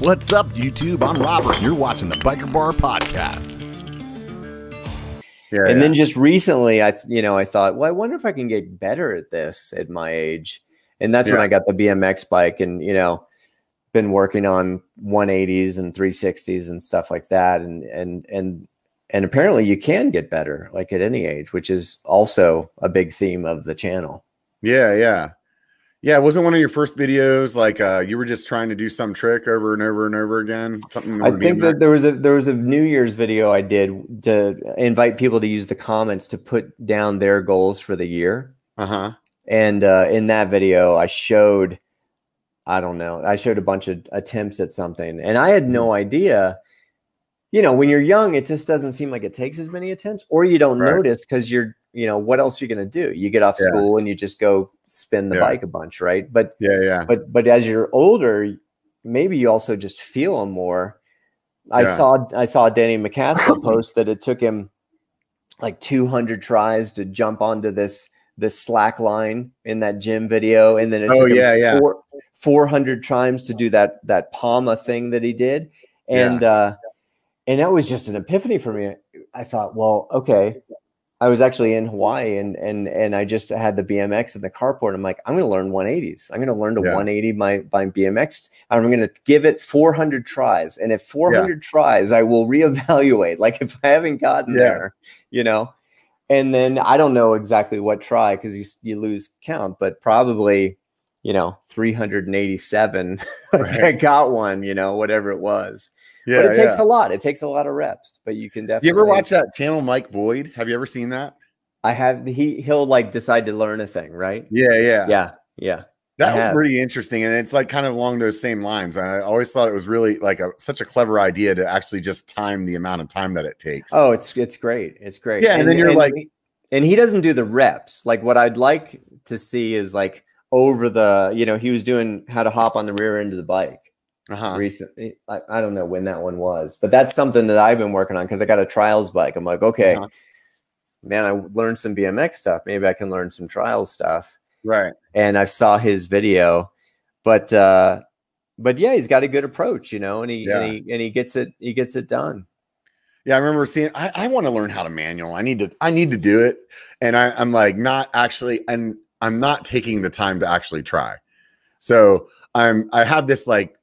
What's up, YouTube? I'm Robert, and you're watching the Biker Bar Podcast. Yeah, and yeah. then just recently, I you know I thought, well, I wonder if I can get better at this at my age, and that's yeah. when I got the BMX bike, and you know, been working on 180s and 360s and stuff like that, and and and and apparently you can get better like at any age, which is also a big theme of the channel. Yeah, yeah. Yeah, it wasn't one of your first videos like uh, you were just trying to do some trick over and over and over again? Something. I think that there was a there was a New Year's video I did to invite people to use the comments to put down their goals for the year. Uh-huh. And uh, in that video, I showed, I don't know, I showed a bunch of attempts at something, and I had no mm-hmm. idea. You know, when you're young, it just doesn't seem like it takes as many attempts, or you don't right. notice because you're you know what else are you going to do you get off yeah. school and you just go spin the yeah. bike a bunch right but yeah yeah but but as you're older maybe you also just feel them more i yeah. saw i saw danny MacAskill post that it took him like 200 tries to jump onto this this slack line in that gym video and then it oh, yeah, yeah. Four, 400 times to do that that palma thing that he did and uh and that was just an epiphany for me i thought well okay I was actually in Hawaii and and and I just had the BMX in the carport. I'm like, I'm going to learn 180s. I'm going to learn to yeah. 180 my my BMX. I'm going to give it 400 tries, and if 400 yeah. tries, I will reevaluate. Like if I haven't gotten yeah. there, you know, and then I don't know exactly what try because you you lose count, but probably you know 387. Right. I got one, you know, whatever it was. Yeah, but it takes yeah. a lot. It takes a lot of reps, but you can definitely. You ever watch that channel, Mike Boyd? Have you ever seen that? I have. He he'll like decide to learn a thing, right? Yeah, yeah, yeah, yeah. That I was have. pretty interesting, and it's like kind of along those same lines. And I always thought it was really like a such a clever idea to actually just time the amount of time that it takes. Oh, it's it's great. It's great. Yeah, and, and then you're and, like, and he doesn't do the reps. Like what I'd like to see is like over the, you know, he was doing how to hop on the rear end of the bike uh-huh. recently. I, I, don't know when that one was, but that's something that I've been working on because I got a trials bike. I'm like, okay, uh-huh. man, I learned some BMX stuff. Maybe I can learn some trials stuff. Right. And I saw his video, but uh, but yeah, he's got a good approach, you know, and he, yeah. and he and he gets it he gets it done. Yeah, I remember seeing. I, I want to learn how to manual. I need to. I need to do it, and I, I'm like not actually, and I'm not taking the time to actually try. So I'm. I have this like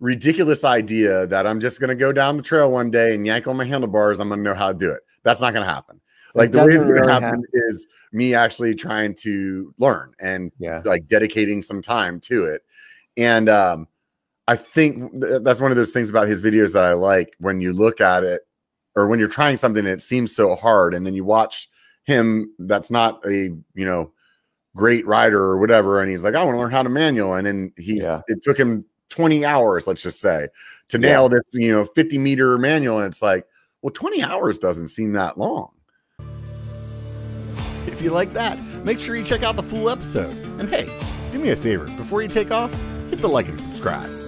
ridiculous idea that I'm just going to go down the trail one day and yank on my handlebars. I'm going to know how to do it. That's not going to happen. Like it the way it's going to happen, happen is me actually trying to learn and yeah. like dedicating some time to it. And um, I think th- that's one of those things about his videos that I like when you look at it or when you're trying something and it seems so hard and then you watch him that's not a, you know, great rider or whatever and he's like I want to learn how to manual and then he's yeah. it took him 20 hours, let's just say, to nail yeah. this, you know, 50 meter manual. And it's like, well, 20 hours doesn't seem that long. If you like that, make sure you check out the full episode. And hey, do me a favor before you take off, hit the like and subscribe.